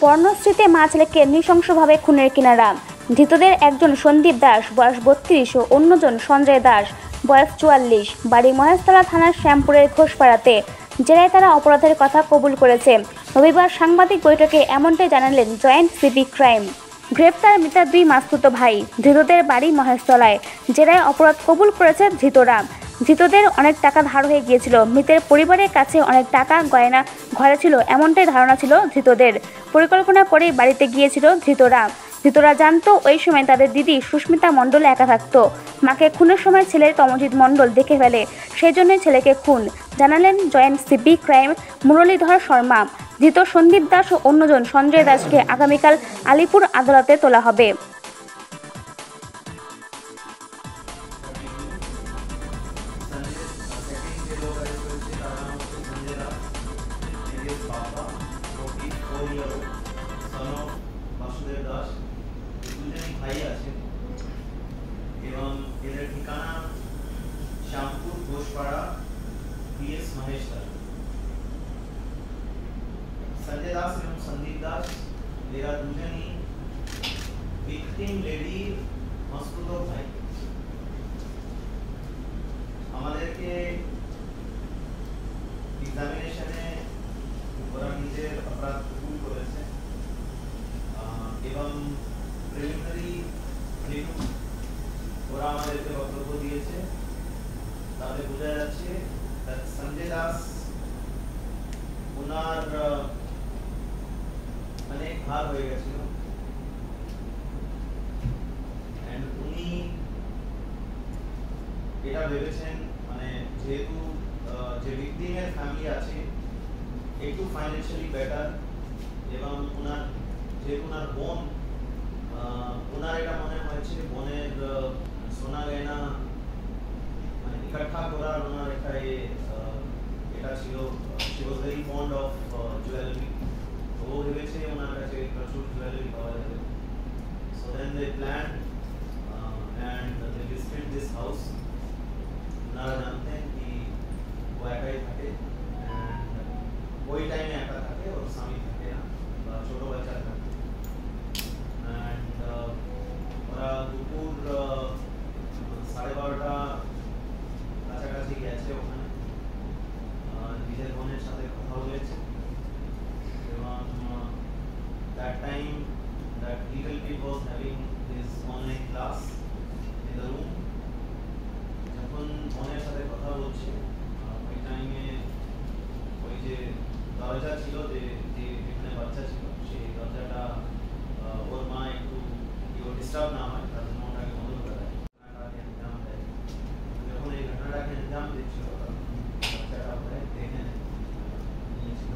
পর্ণশ্রীতে মা ছেলেকে নৃশংসভাবে খুনের কিনারা। ধৃতদের একজন সন্দীপ দাস, বয়স বত্রিশ, ও অন্যজন সঞ্জয় দাস, বয়স চুয়াল্লিশ, বাড়ি মহেশতলা থানার শ্যামপুরের ঘোষপাড়াতে। জেলায় তারা অপরাধের কথা কবুল করেছে। রবিবার সাংবাদিক বৈঠকে এমনটাই জানালেন জয়েন্ট সিপি ক্রাইম। গ্রেপ্তার মৃতার দুই মাস্তুত ভাই, ধৃতদের বাড়ি মহেশতলায়। জেলায় অপরাধ কবুল করেছে ধৃতরা। ধৃতদের অনেক টাকা ধার হয়ে গিয়েছিল। মৃতের পরিবারের কাছে অনেক টাকা গয়না ঘরে ছিল, এমনটাই ধারণা ছিল ধৃতদের। পরিকল্পনা করে বাড়িতে গিয়েছিল ধৃতরা। ধৃতরা জানতো ওই সময় তাদের দিদি সুস্মিতা মণ্ডল একা থাকতো। মাকে খুনের সময় ছেলের তমজিৎ মণ্ডল দেখে ফেলে সেই জন্যই ছেলেকে খুন। জানালেন joint CP crime Muralidhar Sharma. ধৃত সন্দীপ দাস ও অন্যজন সঞ্জয় দাসকে আগামীকাল আলিপুর আদালতে তোলা হবে। বাসুদেব দাস দুজনই ভাই আছেন এবং এদের ঠিকানা শ্যামপুর ঘোষপাড়া পিএস মহেশ দাস সঞ্জয় দাস এবং সন্দীপ দাস এরা দুজনই ভিকটিম লেডির মাস্তুত ভাই আমাদেরকে অপরাধ কবুল করেছে এবং প্রিলিমিনারি ওরা আমাদেরকে বক্তব্য দিয়েছে। তাতে বোঝা যাচ্ছে সঞ্জয় দাস ওনার অনেক ভার হয়ে গেছিল। উনি এটা ভেবেছেন মানে যেহেতু যে ভিকটিমের ফ্যামিলি আছে একটু ফাইন্যান্সিয়ালি বেটার এবং ওনার যেহেতু ওনার বোন আহ, ওনার এটা মনে হয়েছে বোনের আহ, সোনা গয়না মানে ইকট্ঠা করার ওনার একটা এ, আহ, এটা ছিল she was very fond of jewellery তো ও ভেবেছে ওনার কাছে প্রচুর জুয়েলারি পাওয়া যাবে so then they plan and they visited this house ওনারা জানতেন কি ও একাই থাকে and ওই টাইমে একা থাকে ওর স্বামী থাকে না বা ছোট বাচ্চা থাকে অ্যান্ড ওরা দুপুর আহ, সাড়ে বারোটা কাছাকাছি গেছে ওখানে আহ, নিজের বোনের সাথে কথা বলেছে এবং that time that little kid was having his online class in the room যখন বোনের সাথে কথা বলছে আহ, ওই টাইমে ওই যে দরজা ছিল যে যে যেখানে বাচ্চা ছিল সেই দরজাটা আহ, ওর মা একটু কি ও ডিস্টার্ব না হয় তার জন্য ওটাকে বন্ধ করে দেয় ঘটনাটাকে আঞ্জাম দেয় যখন এই ঘটনাটাকে আঞ্জাম দিচ্ছিল তখন বাচ্চাটা ওখানে দেখে নেয়, নিয়েছিল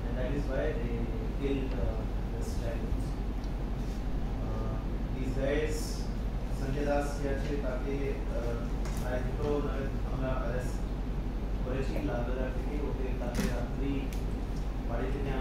and that is why they killed uh, this child. Uh, these guys Sanjay Das যে আছে তাকে আহ, প্রায় দুটো নাগাদ बरेचशी लाभदात्री होते ताते रात्री वाडीतल्या